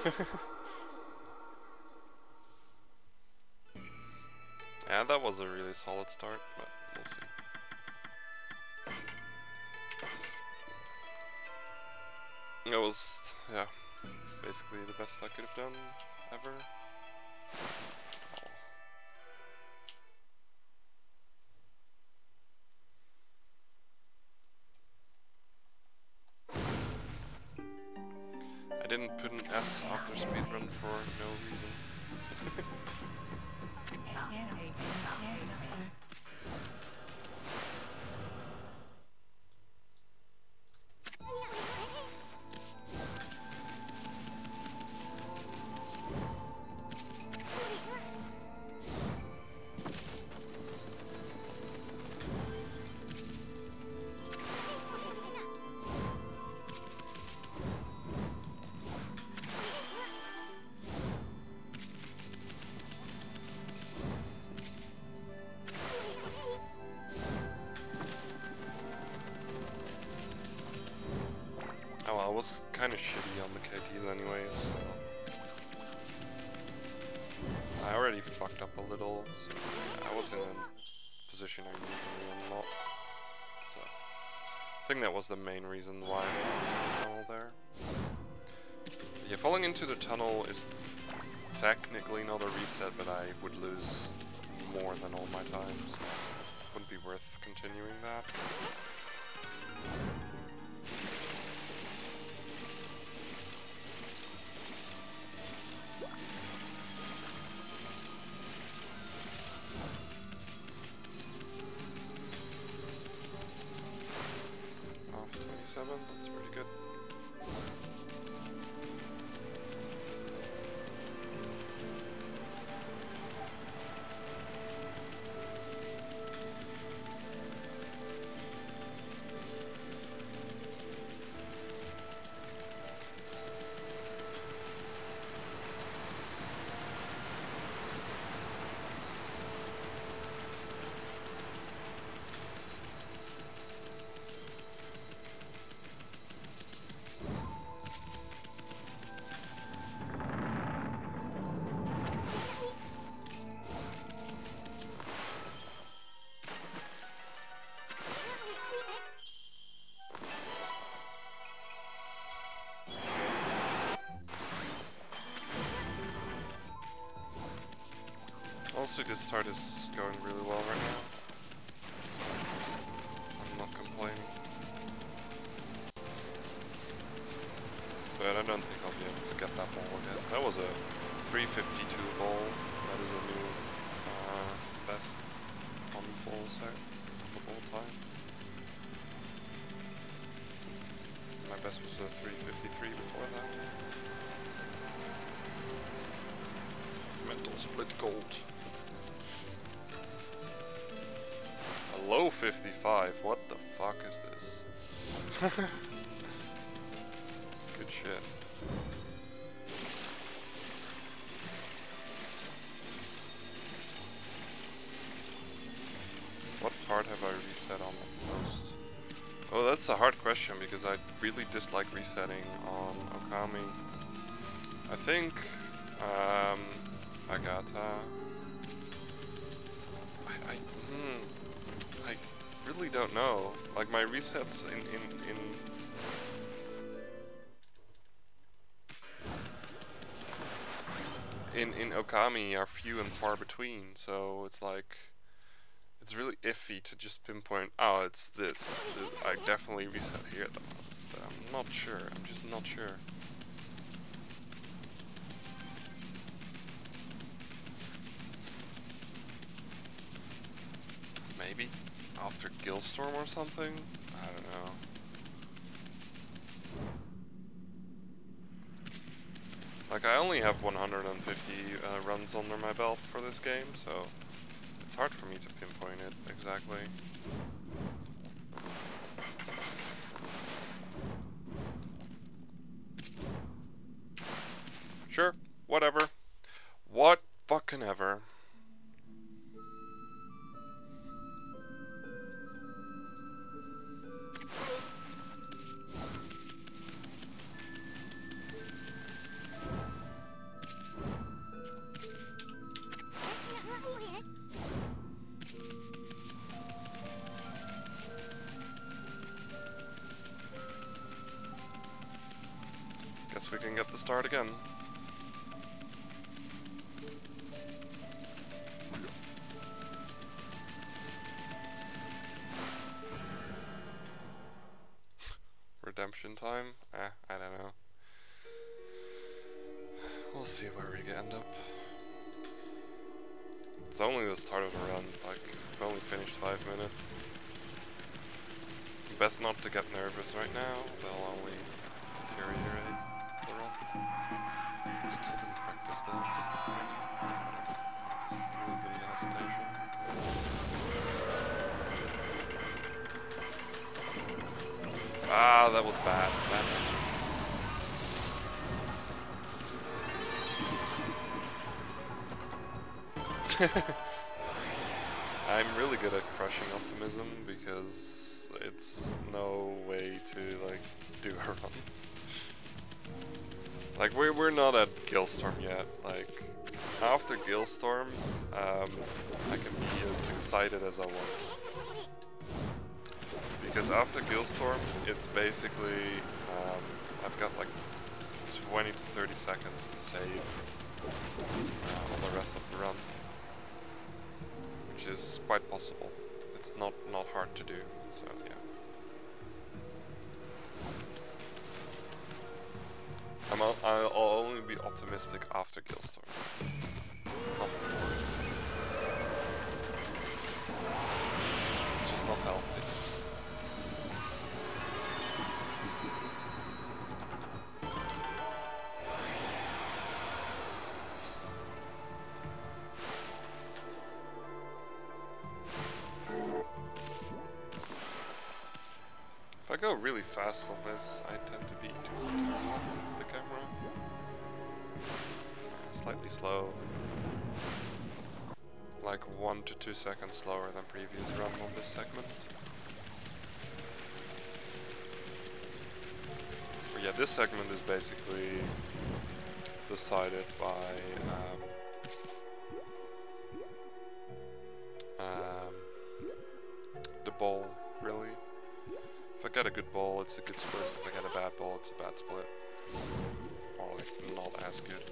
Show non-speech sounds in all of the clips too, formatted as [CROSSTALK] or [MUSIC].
[LAUGHS] yeah, that was a really solid start, but we'll see. It was, yeah, basically the best I could have done ever. The main reason why tunnel there. Yeah, falling into the tunnel is technically not a reset, but I would lose more than all my time, so wouldn't be worth continuing that. This start is going really well right now. So I'm not complaining. But I don't think I'll be able to get that ball again. That was a 352 ball. That is a new uh, best on ball set of all time. My best was a 353 before that. Mental split gold. A low 55, what the fuck is this? [LAUGHS] Good shit. What part have I reset on the most? Oh, that's a hard question because I really dislike resetting on Okami. I think um, Agata. Don't know. Like my resets in in in. In, in Okami are few and far between, so it's like it's really iffy to just pinpoint. Oh, it's this. I definitely reset here the most. I'm not sure. I'm just not sure. Guildstorm or something? I don't know. Like, I only have 150 uh, runs under my belt for this game, so it's hard for me to pinpoint it exactly. Sure, whatever. What fucking ever. Redemption time? Eh, I don't know. We'll see where we end up. It's only the start of the run, like, we've only finished five minutes. Best not to get nervous right now, they'll only deteriorate the run. Still didn't practice this. Ah, that was bad. [LAUGHS] I'm really good at crushing optimism because it's no way to like do a run. like we're we're not at Gilstorm yet. Like after Gilstorm, um, I can be as excited as I want. Because after Gilstorm, it's basically um, I've got like 20 to 30 seconds to save uh, on the rest of the run which is quite possible. It's not not hard to do, so yeah. I'm I'll, I'll only be optimistic after Gilstorm, fast on this, I tend to be too to off the camera. Slightly slow. Like one to two seconds slower than previous run on this segment. But yeah, this segment is basically decided by um, um, the ball, I get a good ball, it's a good split. If I got a bad ball, it's a bad split. Or like, not as good.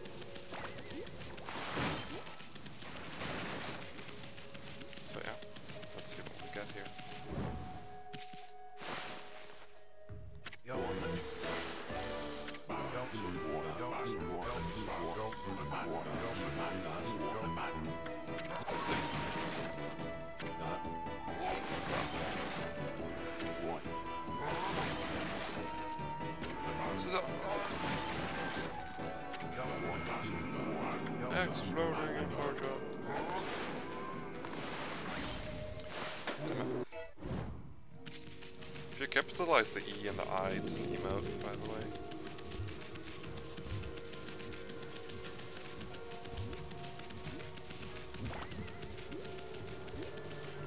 Capitalize the E and the I, it's an emote, by the way.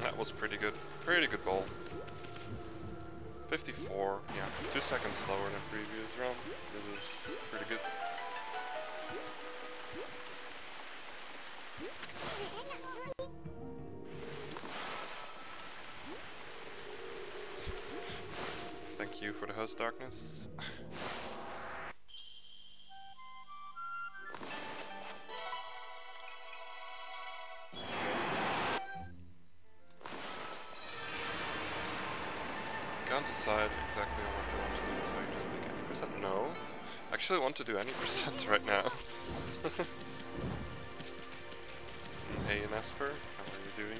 That was pretty good. Pretty good ball. 54, yeah, two seconds slower than previous Darkness. Can't decide exactly what I want to do, so you just make any percent. No. I Actually, I want to do any [LAUGHS] percent right now. [LAUGHS] hey, Nesper, how are you doing?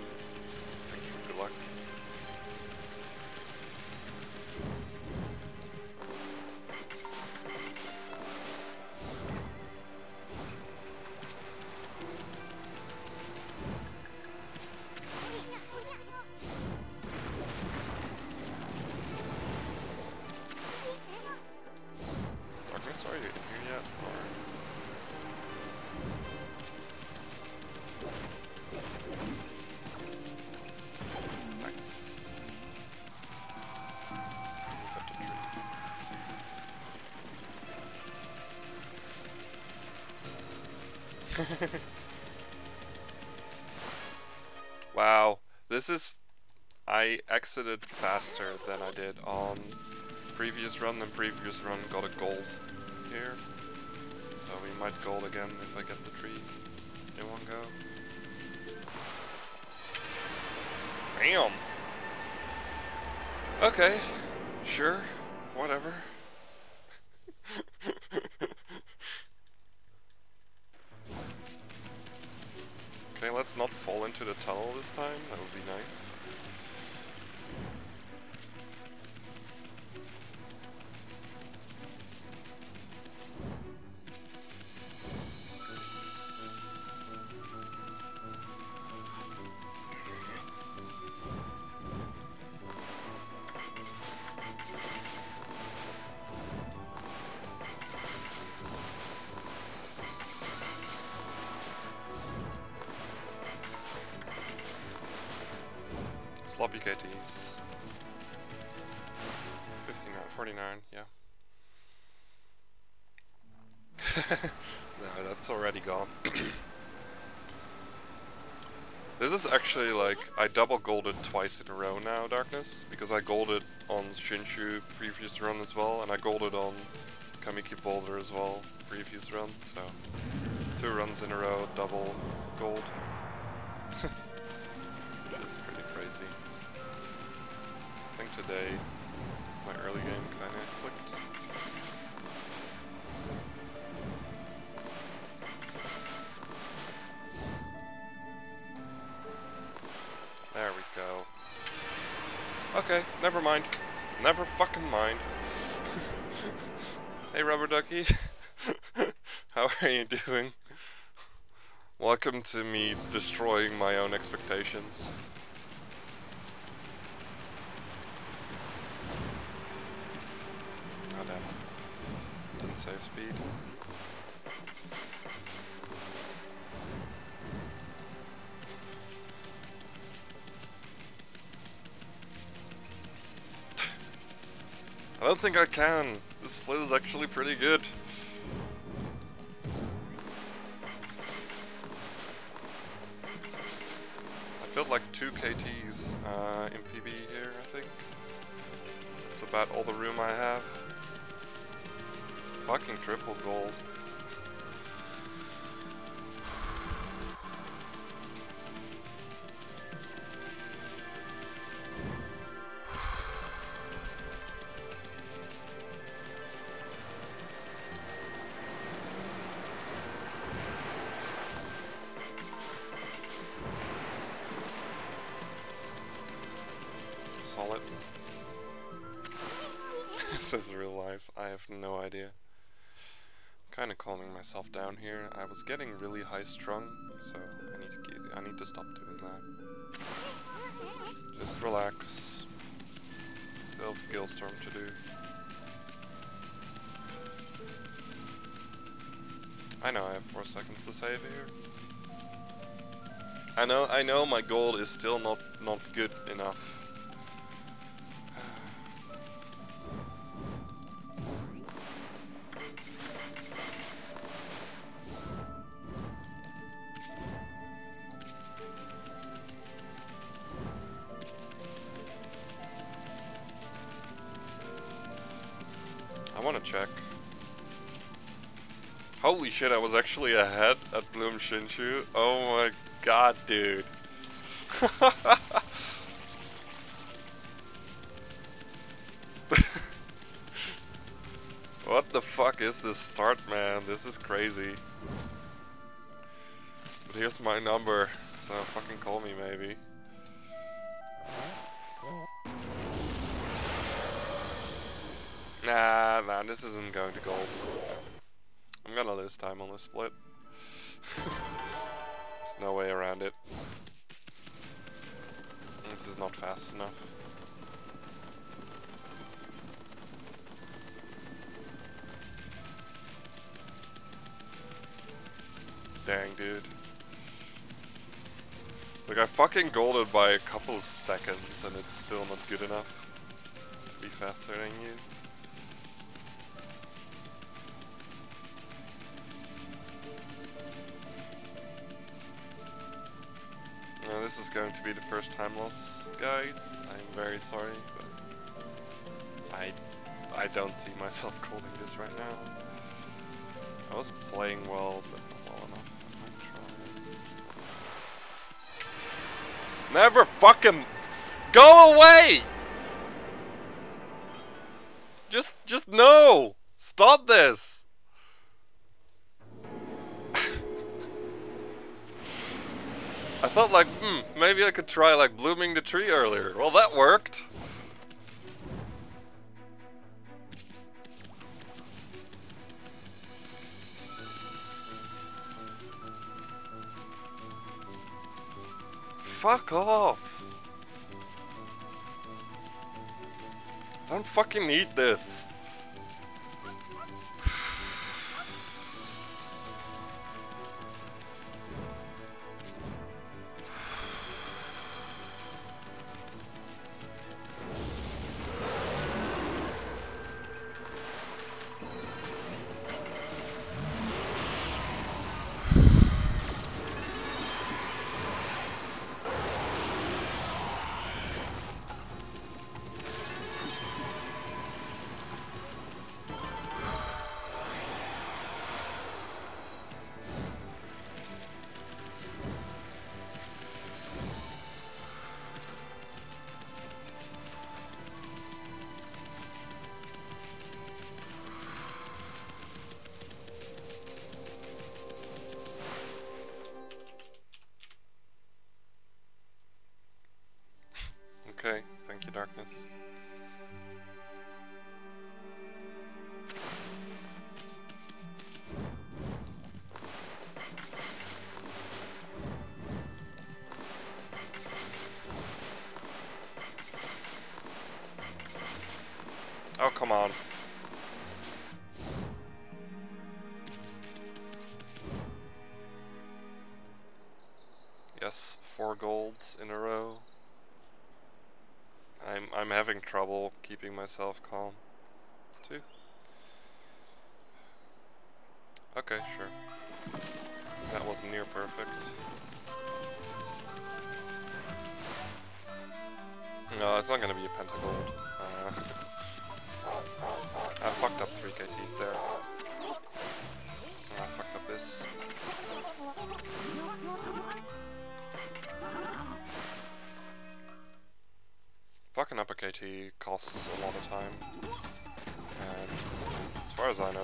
This is... I exited faster than I did on previous run, and previous run got a gold here. So we might gold again if I get the tree in one go. Bam! Okay, sure, whatever. Into the tunnel this time, that would be nice. Sloppy KTs. 59, 49, yeah. [LAUGHS] no, that's already gone. [COUGHS] this is actually like, I double golded twice in a row now, Darkness, because I golded on Shinshu previous run as well, and I golded on Kamiki Boulder as well, previous run, so two runs in a row, double gold. My early game kinda clicked. There we go. Okay, never mind. Never fucking mind. [LAUGHS] hey rubber ducky. [LAUGHS] How are you doing? Welcome to me destroying my own expectations. Oh damn. Didn't speed. [SIGHS] I don't think I can. This split is actually pretty good. Myself down here. I was getting really high strung, so I need to keep. I need to stop doing that. Just relax. Still have Gilstorm to do. I know I have four seconds to save here. I know, I know my gold is still not not good enough. Was actually ahead at Bloom Shinshu. Oh my god, dude. [LAUGHS] what the fuck is this start, man? This is crazy. But here's my number, so fucking call me maybe. Nah, man, this isn't going to gold. I'm gonna lose time on this split. [LAUGHS] There's no way around it. This is not fast enough. Dang, dude. Like, I fucking golded by a couple seconds and it's still not good enough to be faster than you. Going to be the first time loss, guys. I'm very sorry, but I I don't see myself [LAUGHS] calling this right now. I was playing well, but not well enough. Never fucking go away! Just, just no! Stop this! Thought like, hmm, maybe I could try like blooming the tree earlier. Well, that worked. Fuck off. I Don't fucking eat this. Darkness. Oh, come on. Keeping myself calm too. Okay, sure. That was near perfect. No, it's not gonna be a pentagold.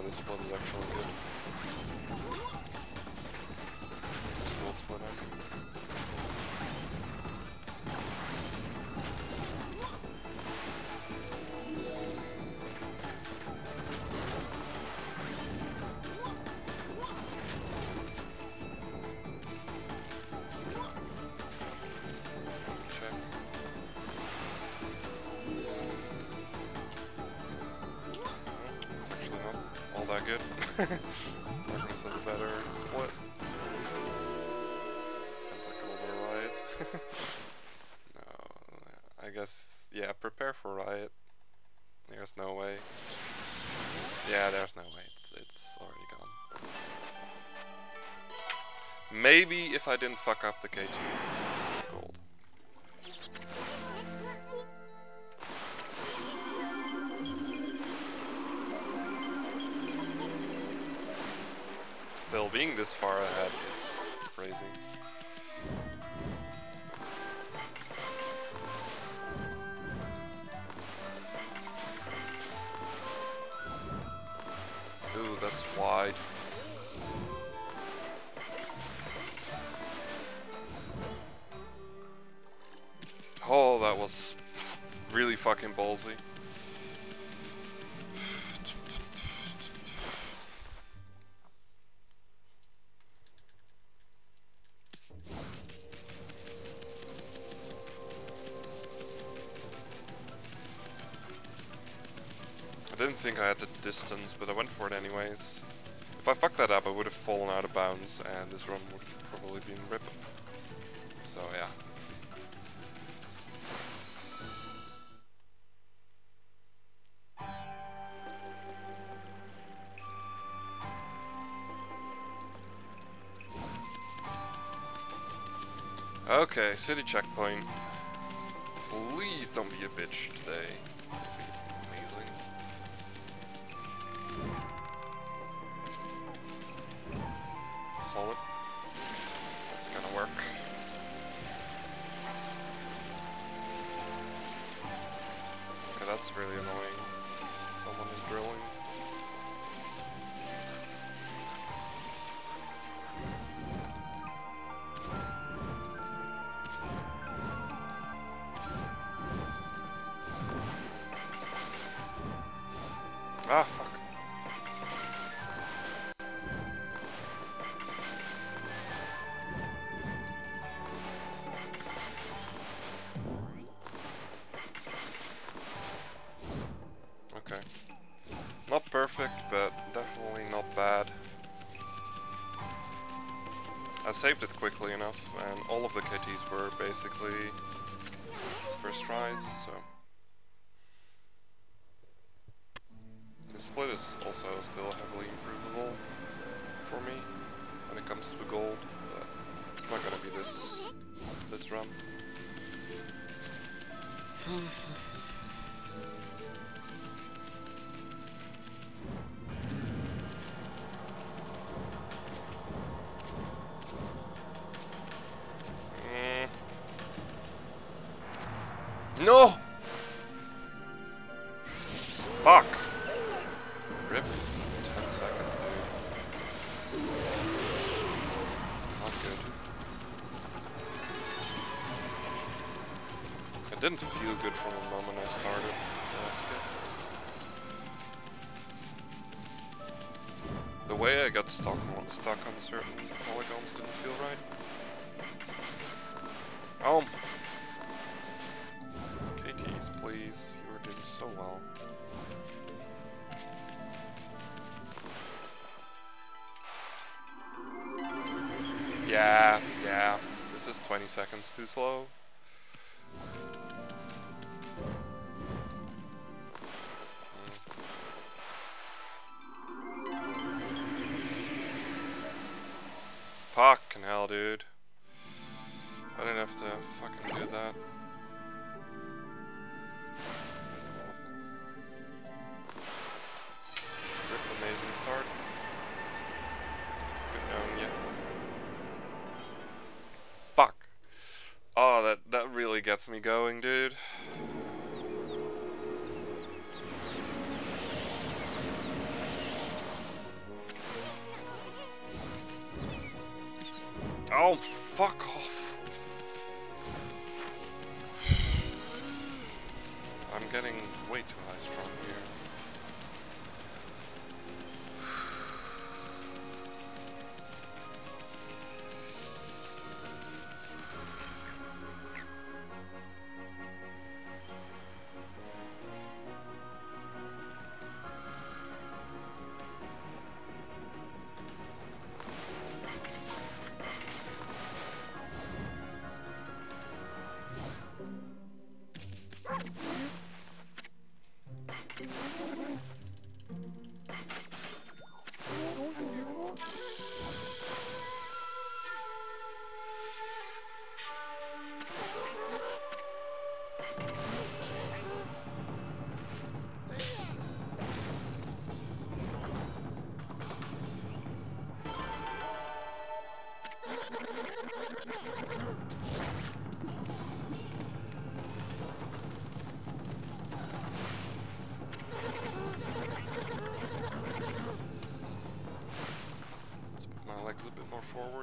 This is actually good. Preference is a better split. Like riot. [LAUGHS] no, I guess, yeah, prepare for riot. There's no way. Yeah, there's no way. It's, it's already gone. Maybe if I didn't fuck up the K2. Being this far ahead is crazy. Ooh, that's wide. Oh, that was really fucking ballsy. Distance, but I went for it anyways. If I fucked that up, I would have fallen out of bounds, and this run would have probably been rip. So yeah. Okay, city checkpoint. Please don't be a bitch today. Basically first tries, so... The split is also still heavily improvable for me when it comes to the gold, but it's not gonna be this this run. [SIGHS] [SIGHS] [SIGHS] No! Fuck! Rip. 10 seconds, dude. Not good. It didn't feel good from the moment I started. the way I got stuck on, stuck on certain polygons didn't feel right. Um. Yeah, yeah. This is 20 seconds too slow. Hmm. Fucking hell, dude. I didn't have to me going, dude.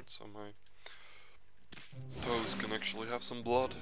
So my toes can actually have some blood.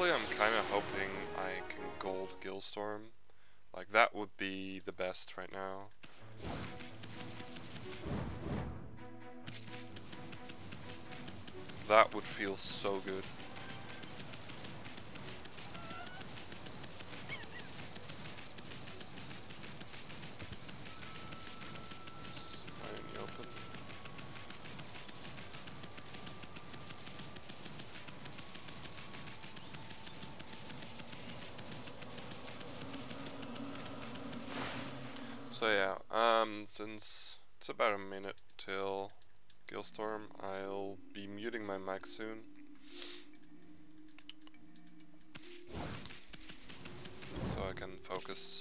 Honestly, I'm kind of hoping I can gold Gillstorm. Like, that would be the best right now. That would feel so good. since it's about a minute till Gillstorm, I'll be muting my mic soon. So I can focus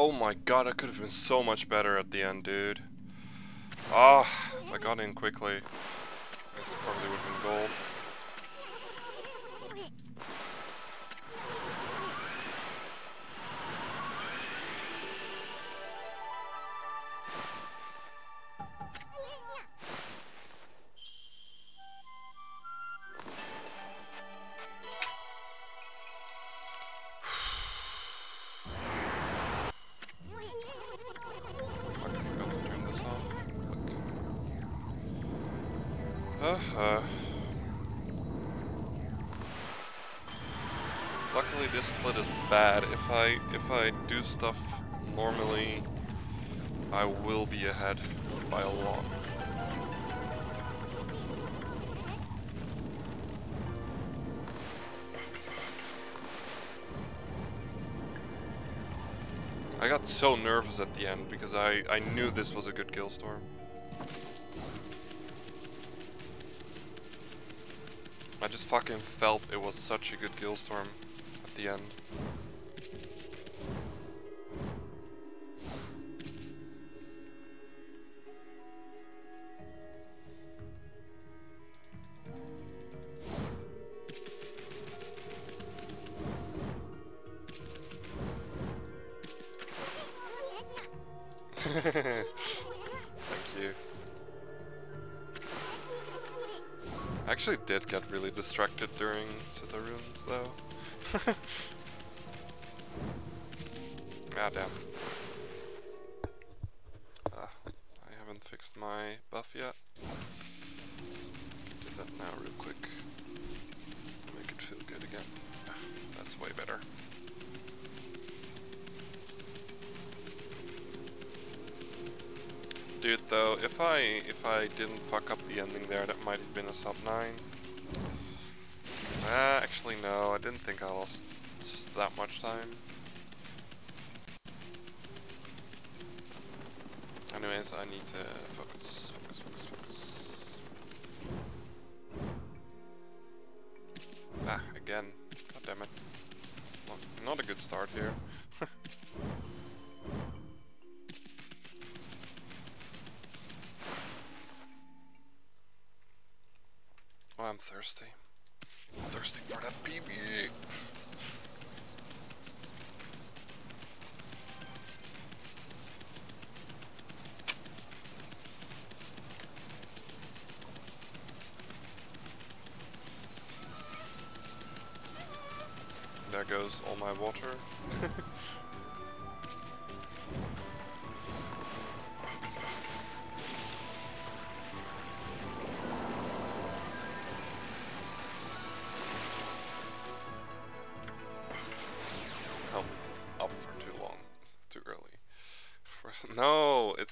Oh my god, I could have been so much better at the end, dude. Ah, oh, if I got in quickly, this probably would have been gold. Nervous at the end because I, I knew this was a good kill storm. I just fucking felt it was such a good Gillstorm at the end. Actually did get really distracted during the runes though. [LAUGHS] ah damn. Ah, I haven't fixed my buff yet. Do that now real quick. Make it feel good again. Ah, that's way better. Dude, though, if I if I didn't fuck up the ending there, that might have been a sub 9. Uh, actually no, I didn't think I lost that much time. Anyways, I need to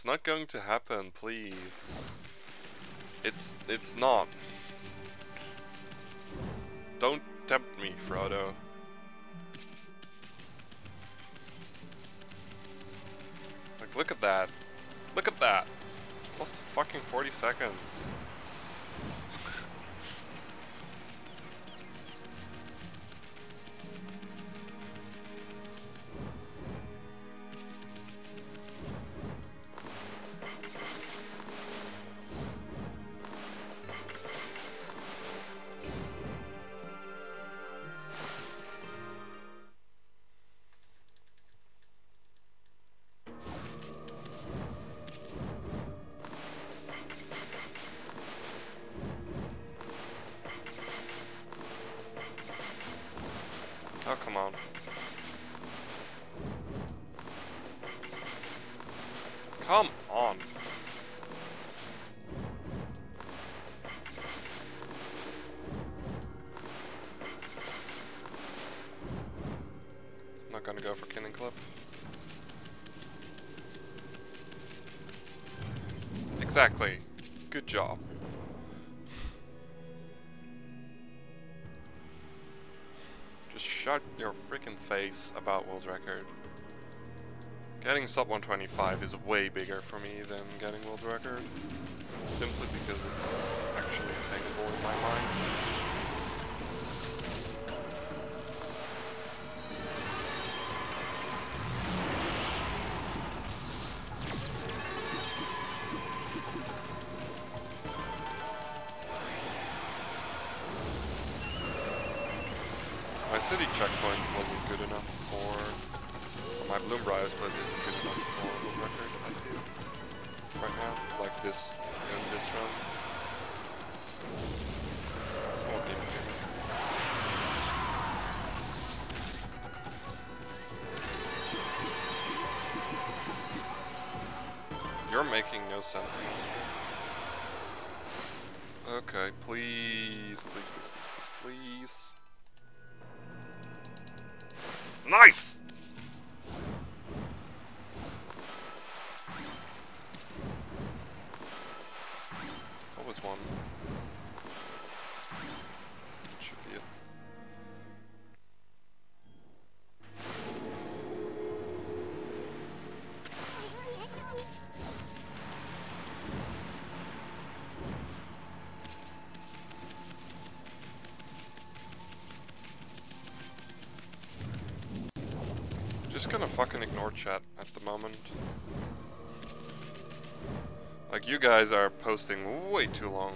not going to happen, please. It's it's not. Don't tempt me, Frodo. Like, look at that. Look at that. Lost fucking 40 seconds. Oh, come on. Come on. I'm not gonna go for Kinning Clip. Exactly. Good job. Your freaking face about world record. Getting sub 125 is way bigger for me than getting world record. Simply because it's actually attainable in my mind. Sense in this Just gonna fucking ignore chat at the moment. Like, you guys are posting way too long.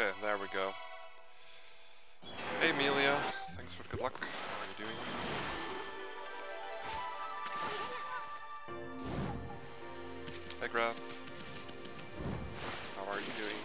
Okay, there we go. Hey Amelia, thanks for the good luck. How are you doing? Hey Graf. How are you doing?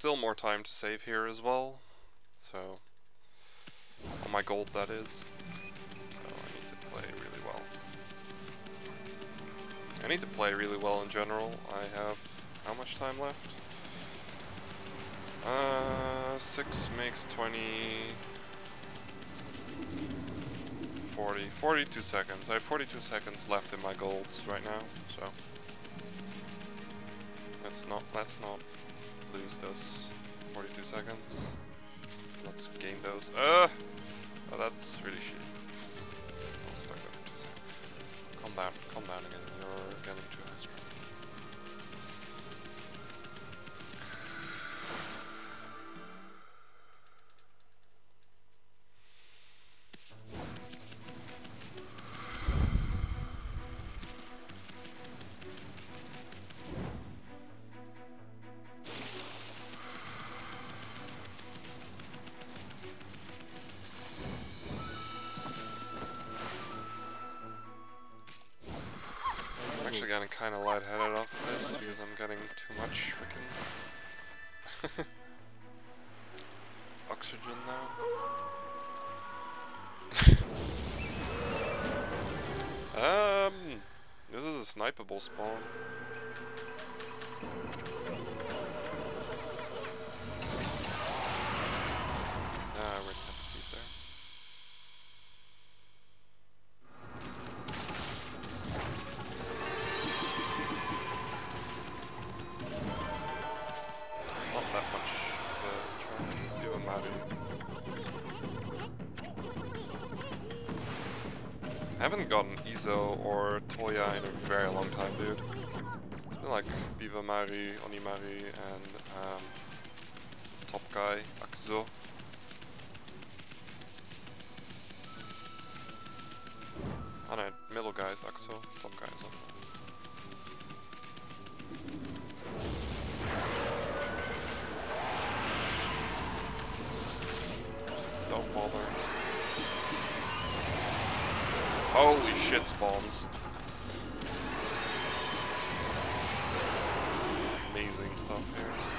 Still more time to save here as well, so on my gold that is. So I need to play really well. I need to play really well in general. I have how much time left? Uh, 6 makes 20... 40, 42 seconds. I have 42 seconds left in my golds right now, so... Let's not, let's not lose those 42 seconds. Let's gain those. Uh! Oh, that's really shitty. Calm down, calm down again. Spawn. Middle guy is Axo, top. Don't bother. Holy shit spawns. Amazing stuff here.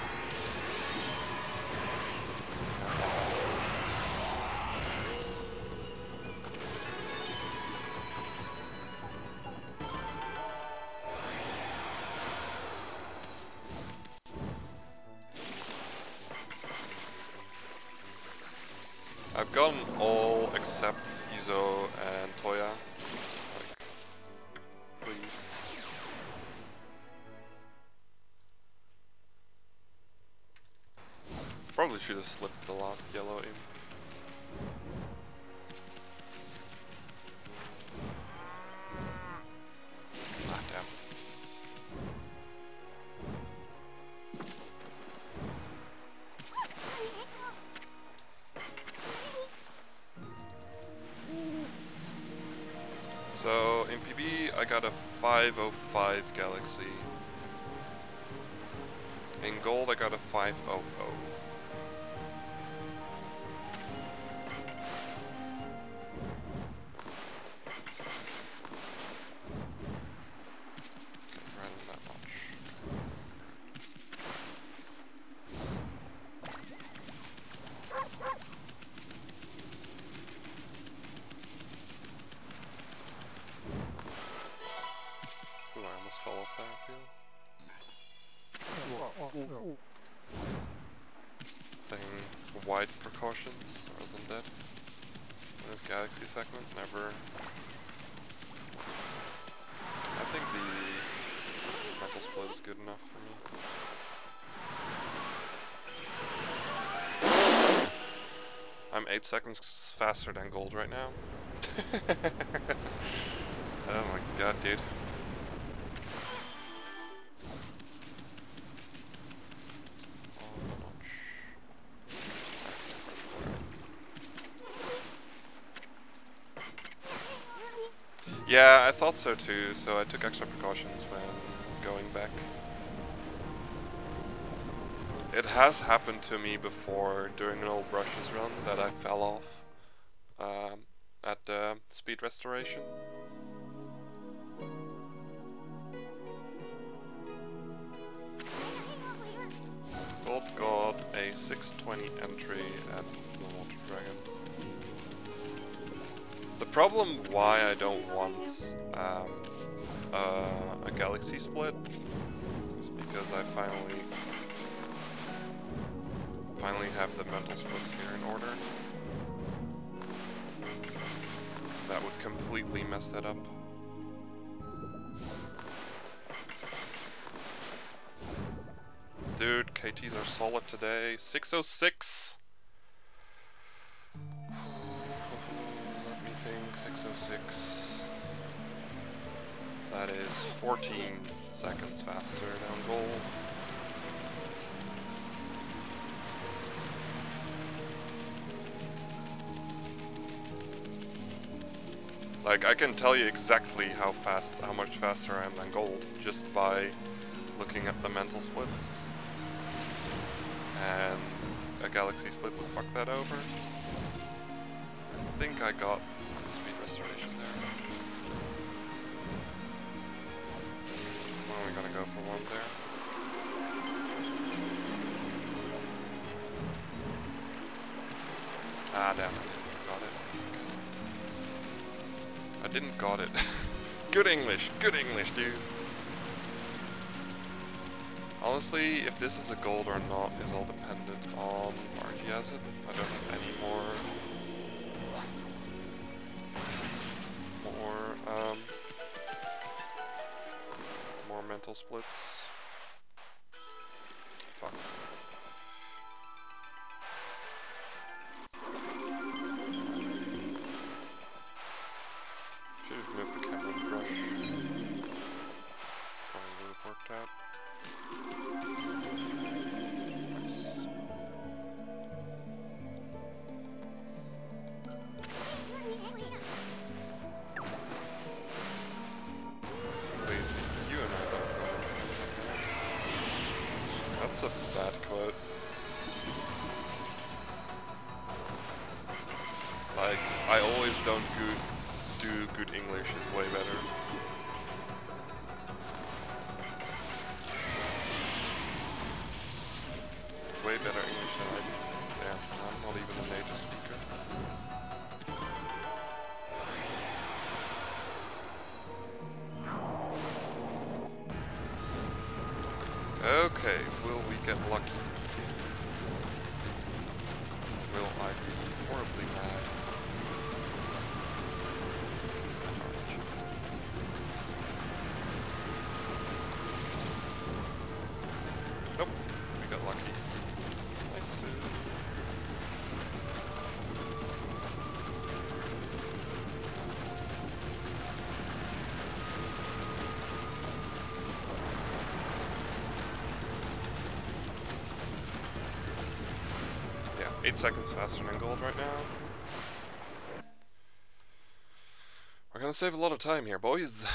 505 Galaxy. In gold I got a 500. Seconds faster than gold right now. [LAUGHS] oh my god, dude. Yeah, I thought so too, so I took extra precautions when going back. It has happened to me before during an old brushes run that I fell off um, at the speed restoration. Gold got a 620 entry at the Water Dragon. The problem why I don't want um, uh, a galaxy split is because I finally finally have the mental splits here in order. That would completely mess that up. Dude, KTs are solid today. 606! Let me think, 606. That is 14 seconds faster down goal. Like, I can tell you exactly how fast, how much faster I am than gold, just by looking at the mental splits. And a galaxy split would fuck that over. I think I got the speed restoration there. Are we gonna go for one there? Ah, damn it. I didn't got it. [LAUGHS] good English, good English, dude. Honestly, if this is a gold or not is all dependent on RG Acid. I don't have any more... More, um... More mental splits. Fuck. Way better English than I do. Damn, I'm not even a native speaker. Okay, will we get lucky? Will I be horribly mad. 8 seconds faster than gold right now. We're gonna save a lot of time here, boys.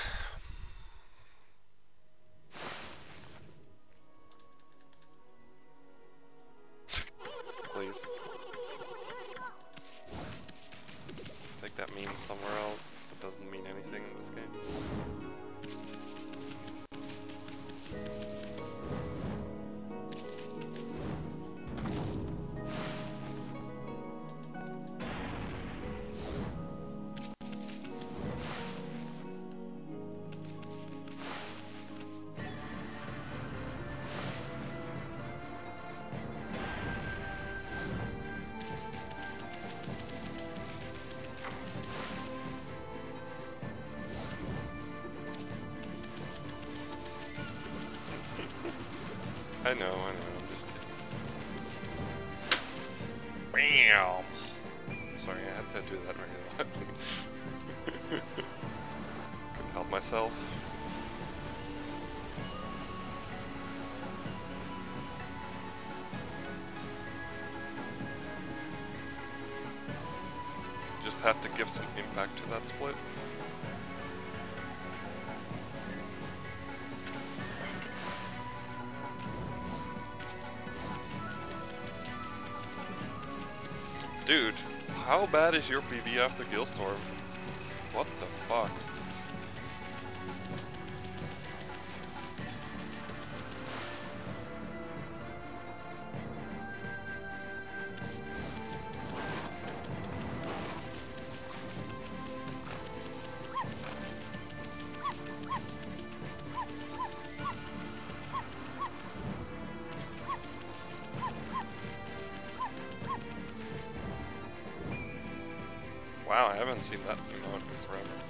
Bad is your PB after Gilstorm? I haven't seen that emote in forever.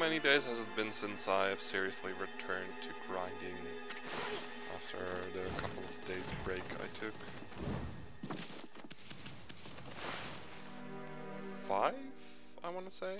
Many days has it been since I have seriously returned to grinding after the couple of days break I took? Five, I want to say?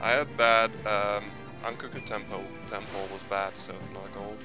I had bad, um, Ankuku Temple, temple was bad, so it's not gold.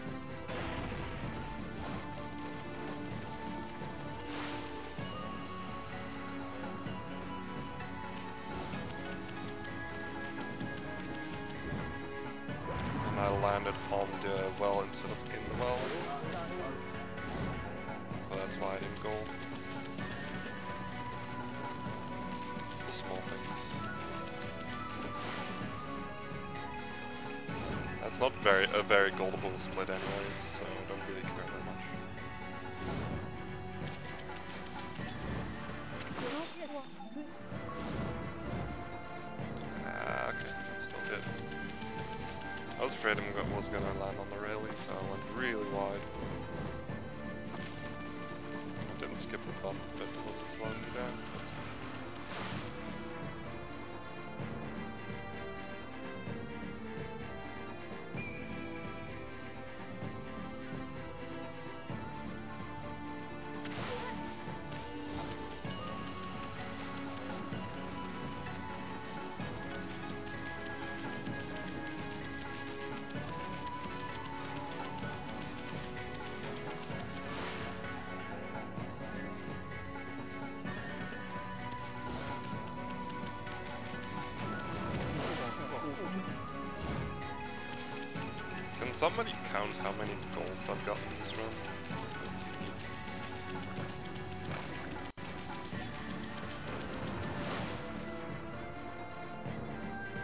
Somebody count how many golds I've gotten this run?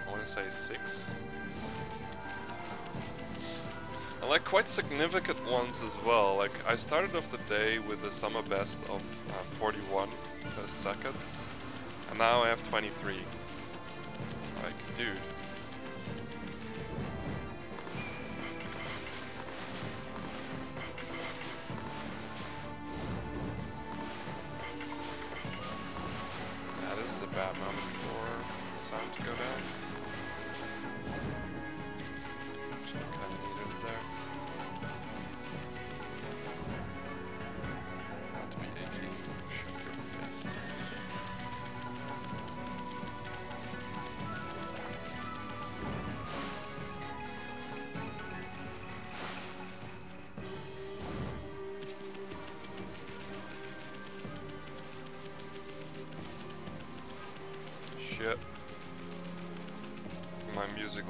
I want to say six. And like quite significant ones as well. Like I started off the day with a sum of best of uh, 41 seconds, and now I have 23. Like, dude.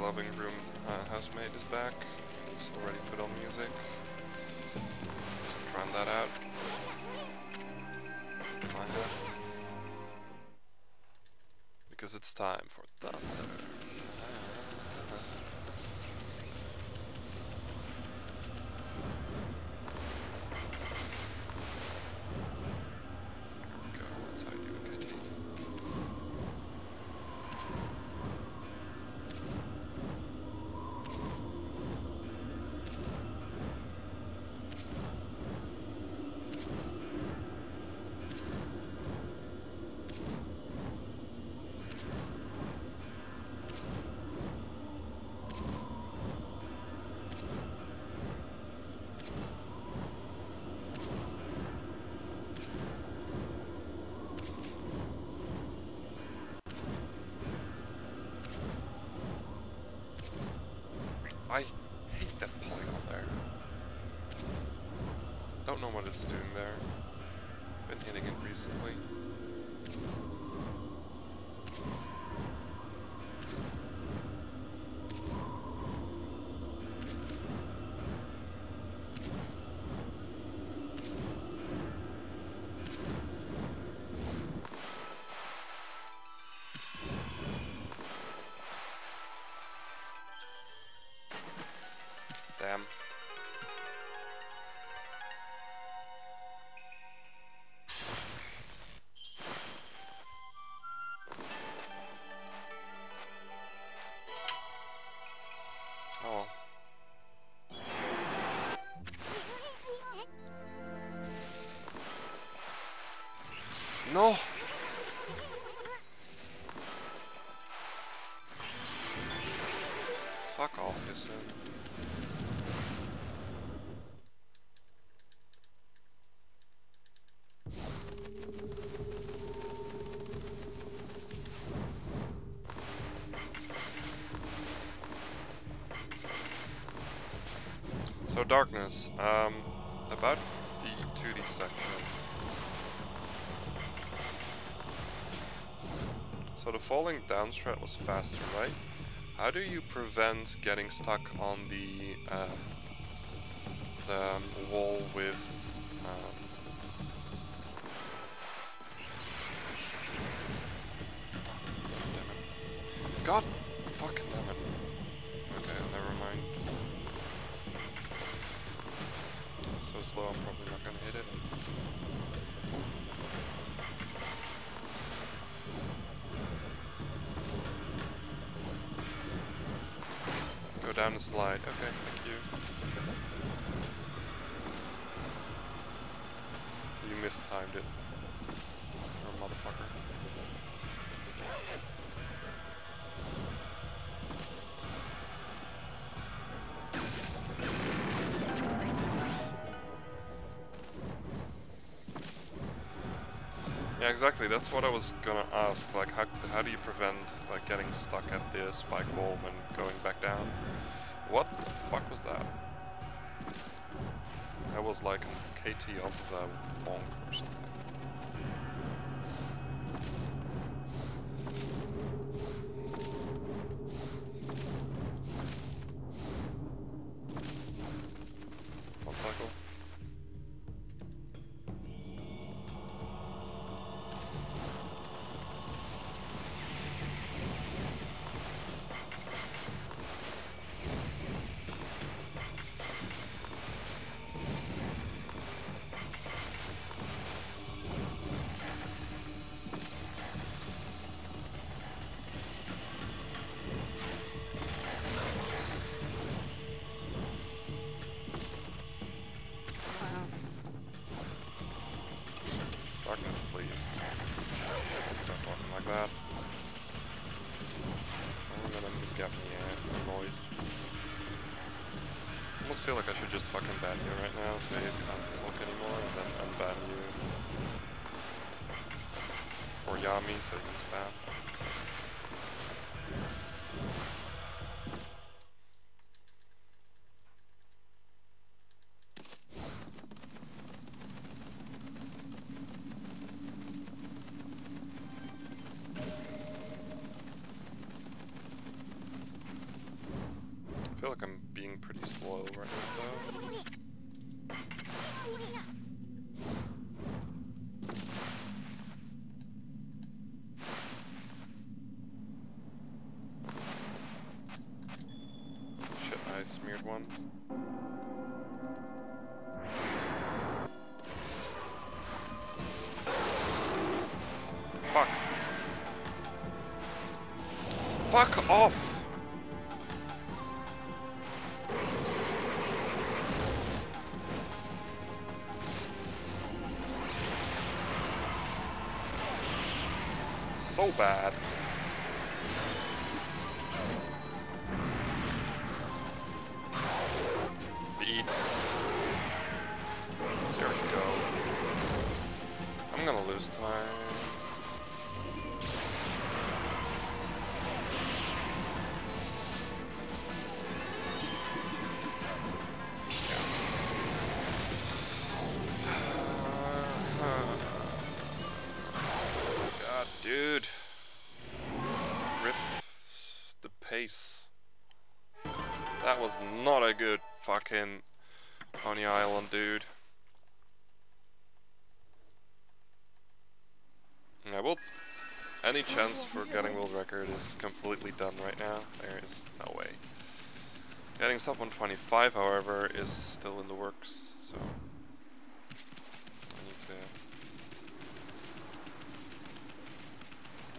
Loving room uh, housemate is back. He's already put on music. So trying that out. My head. Because it's time for thunder. There we go, that's how you do it, KT. I hate that polygon there. Don't know what it's doing there. Been hitting it recently. Darkness. Um, about the 2D section. So the falling down strat was faster, right? How do you prevent getting stuck on the, uh, the um, wall with um, God slow, I'm probably not gonna hit it. Go down the slide. Okay, thank you. You mistimed it. Exactly. That's what I was gonna ask. Like, how how do you prevent like getting stuck at the spike wall when going back down? What the fuck was that? That was like KT off of the bonk or something. Feel like I'm being pretty slow right now though. Shit, I smeared one. Fuck. Fuck off! Bad. Fucking Oni Island, dude. I will. Any chance for getting world record is completely done right now. There is no way. Getting sub 125, however, is still in the works, so I need to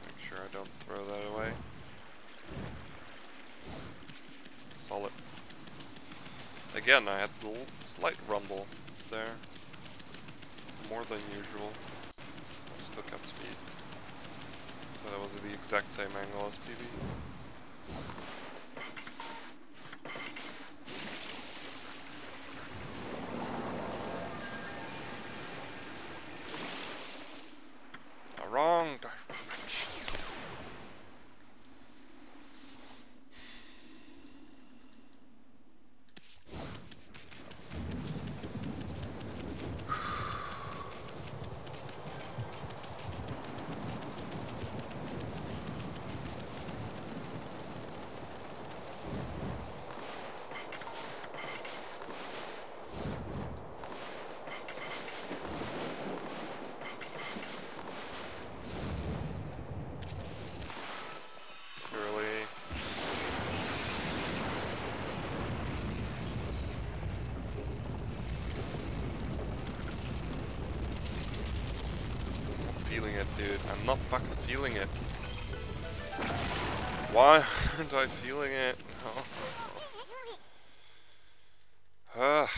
make sure I don't throw that away. Solid. Again, I had a slight rumble there. More than usual. Still kept speed. So that was the exact same angle as PB. Uh, wrong direction. dude. I'm not fucking feeling it. Why aren't I feeling it? No. Oh. [SIGHS] Ugh.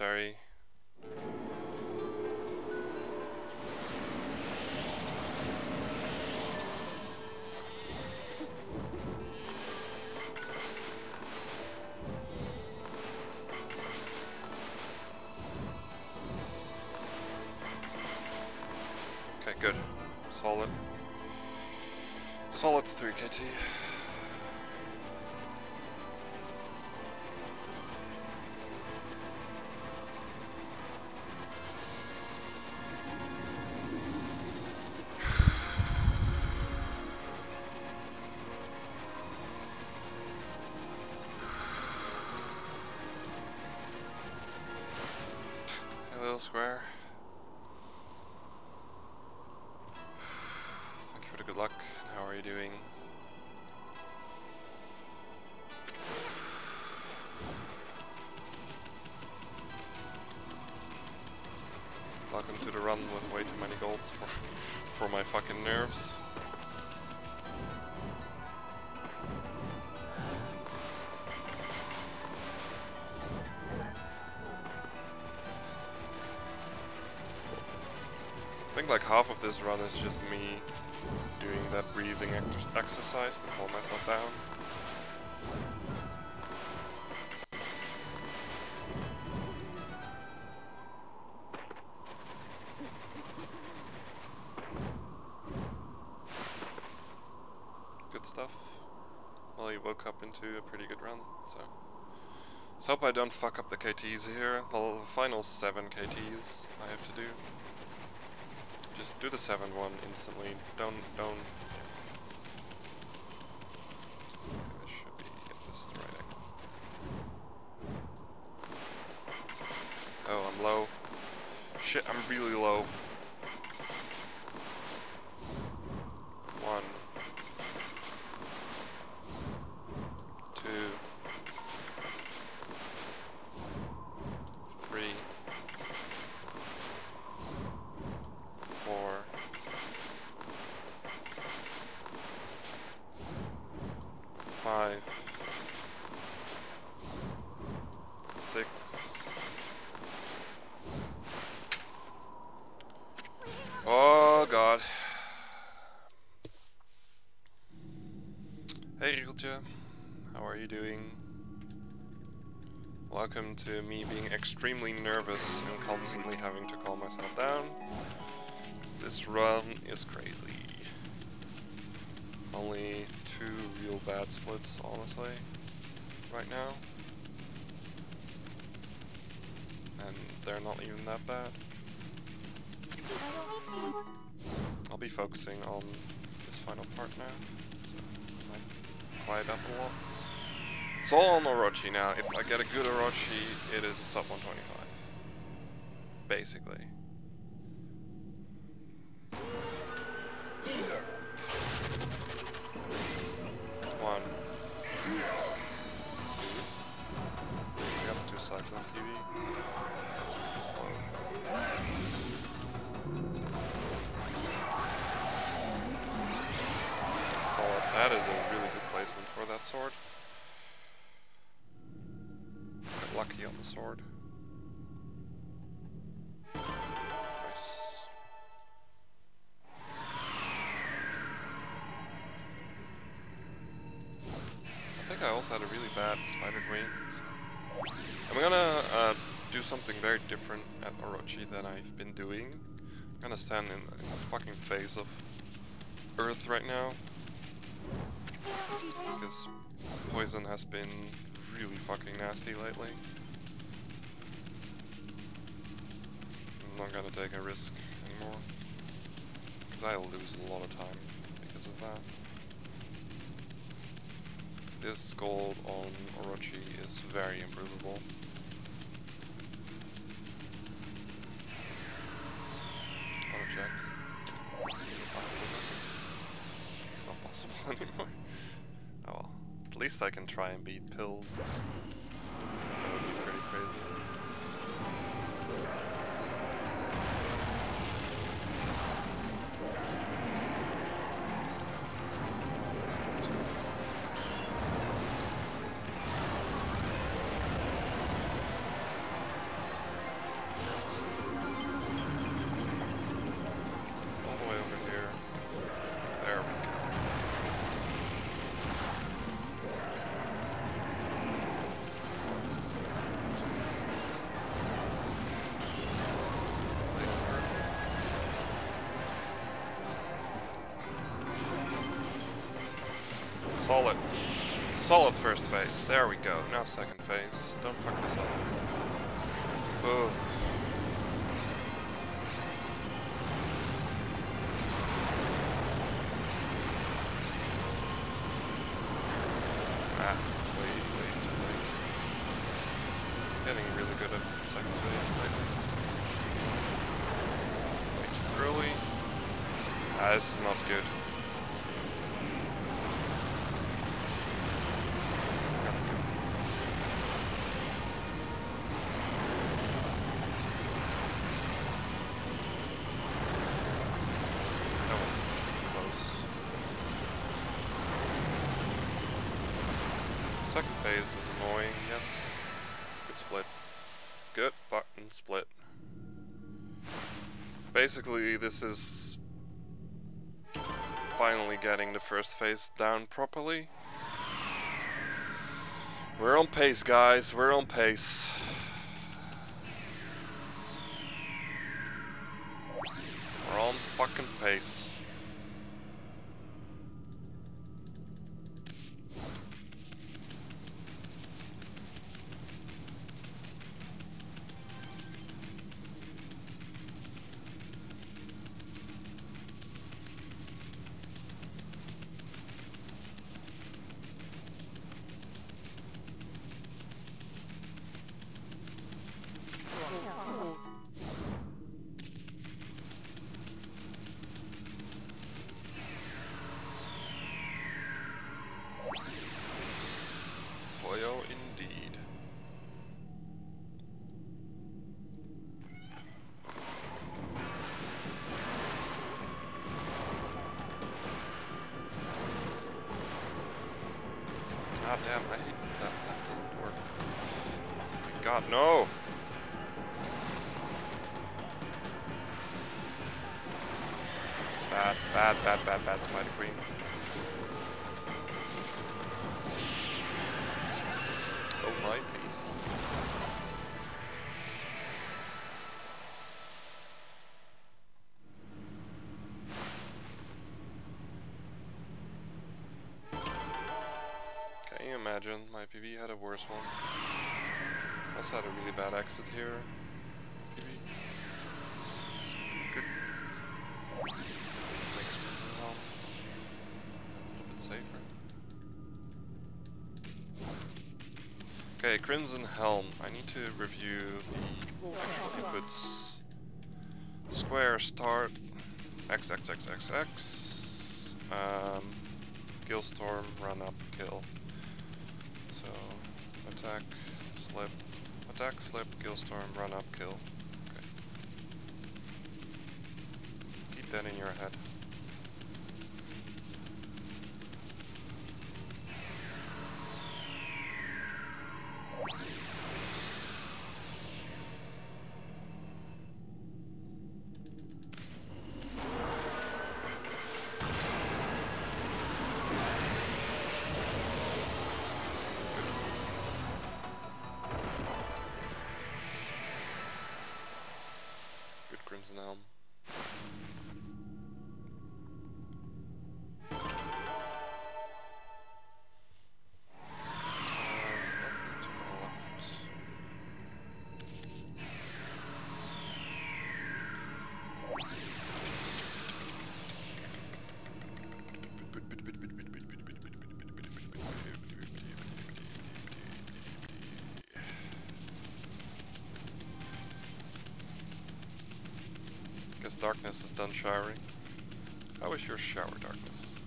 Not I think like half of this run is just me doing that breathing ex exercise to calm myself down. Good stuff. Well, you woke up into a pretty good run, so. Let's hope I don't fuck up the KTs here. The final 7 KTs I have to do. Just do the 7-1 instantly. Don't, don't. Oh, I'm low. Shit, I'm really low. One. Two. Three. Four. Five. Six. Oh god. Hey Rieltje, how are you doing? Welcome to me being extremely nervous and constantly having to calm myself down. This run is crazy. Only two real bad splits, honestly, right now. And they're not even that bad. I'll be focusing on this final part now, so I might quiet up a lot. It's all on Orochi now. If I get a good Orochi, it is a sub 125. Basically. At Orochi than I've been doing. I'm gonna stand in, in the fucking face of Earth right now. Because poison has been really fucking nasty lately. I'm not gonna take a risk anymore. Because I'll lose a lot of time because of that. This gold on Orochi is very improvable. Anymore. Oh well. At least I can try and beat pills. That would be pretty crazy. Is not good. Second phase is annoying, yes. Good split. Good fucking split. Basically, this is first phase down properly. We're on pace, guys. We're on pace. Damn, I hate that that didn't work. Oh my god, no! Bad, bad, bad, bad, bad, Mighty Queen. PB had a worse one. Also had a really bad exit here. Good. Makes a little bit safer. Okay, Crimson Helm. I need to review the actual inputs. Square start X X X X X. Um, Galestorm, run up, kill. Attack, slip, attack, slip, Galestorm, run up, kill. Darkness is done showering. How is your shower darkness?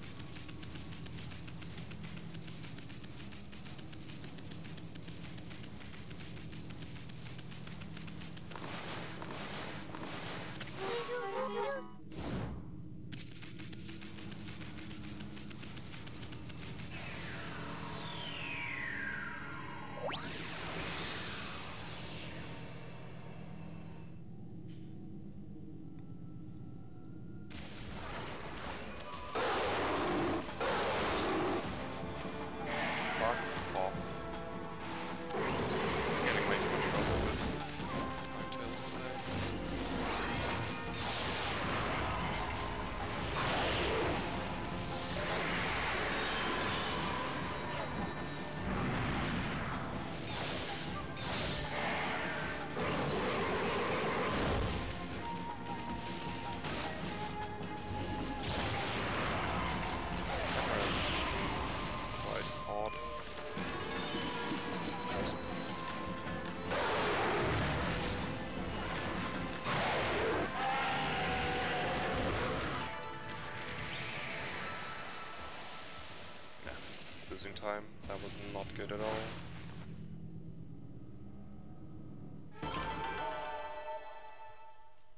Good at all.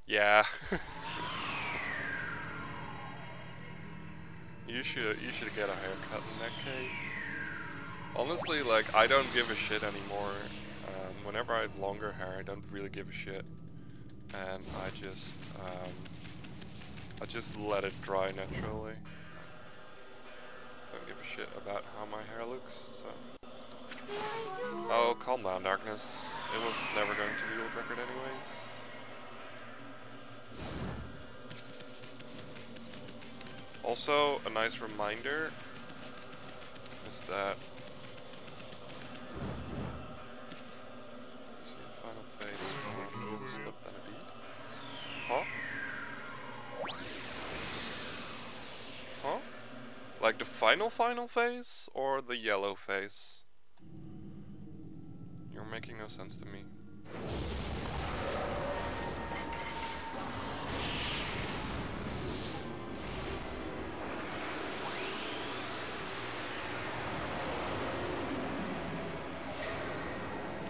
Yeah. [LAUGHS] you should you should get a haircut in that case. Honestly, like I don't give a shit anymore. Um, whenever I have longer hair, I don't really give a shit, and I just um, I just let it dry naturally. Don't give a shit about how my hair looks. So. Oh, calm down, darkness. It was never going to be world record anyways. Also, a nice reminder is that beat. Huh? Huh? Like the final final phase or the yellow phase? Making no sense to me.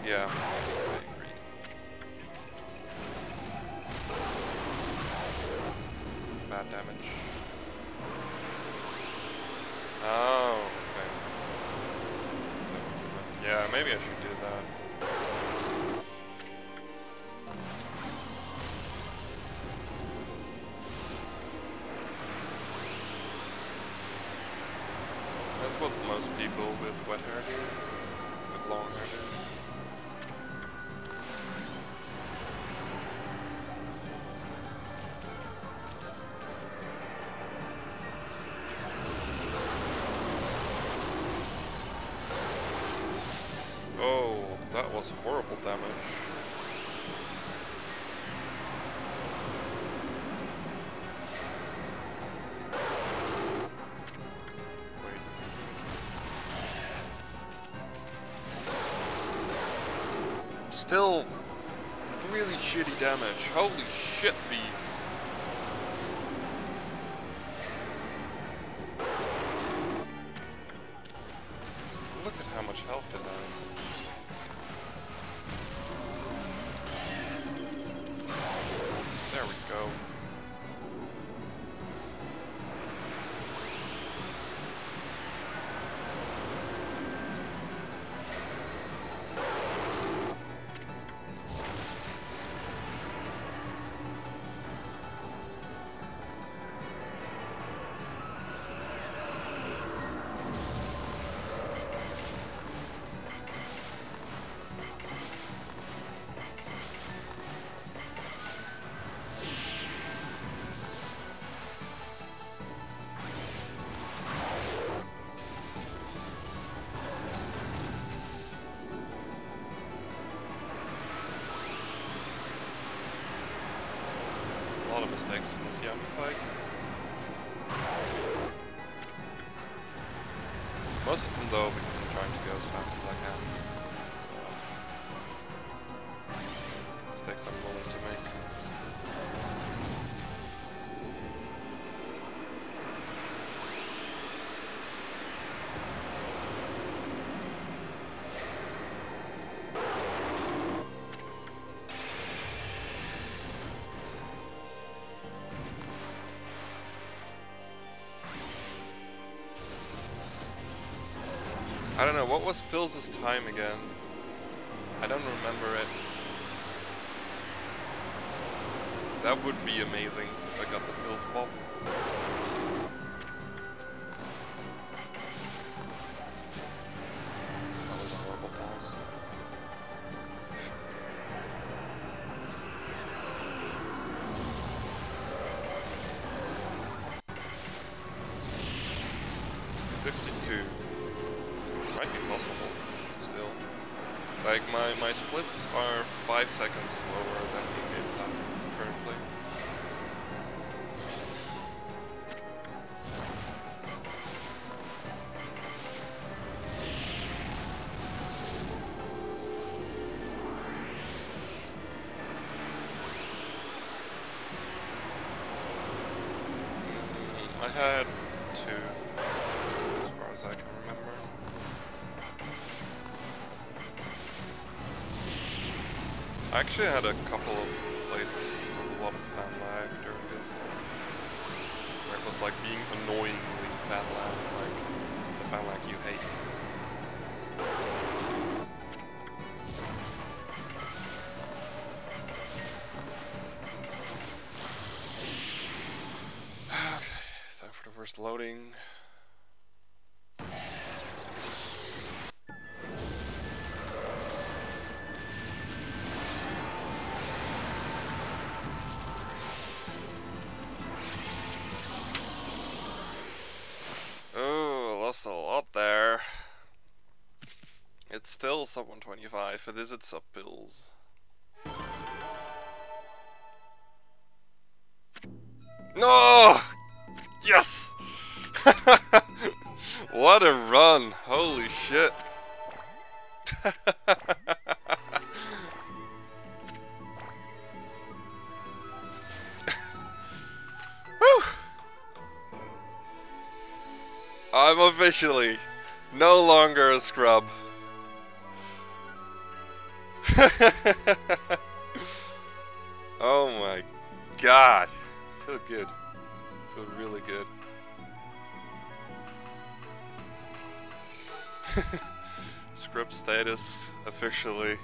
Yeah, horrible damage. Still really shitty damage. Holy shit I don't know, what was Pills' time again? I don't remember it. That would be amazing if I got the Pills pop. still up there. It's still sub 125, it is sub Pills. No! actually.